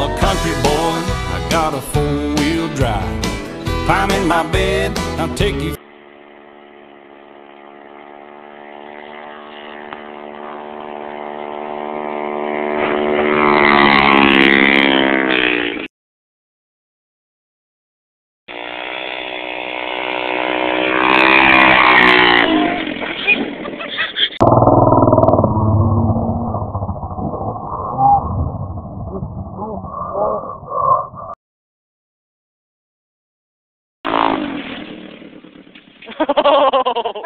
I'm a country boy, I got a four-wheel drive. Climb in my bed, I'll take you Mm-hmm.